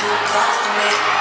too close to me.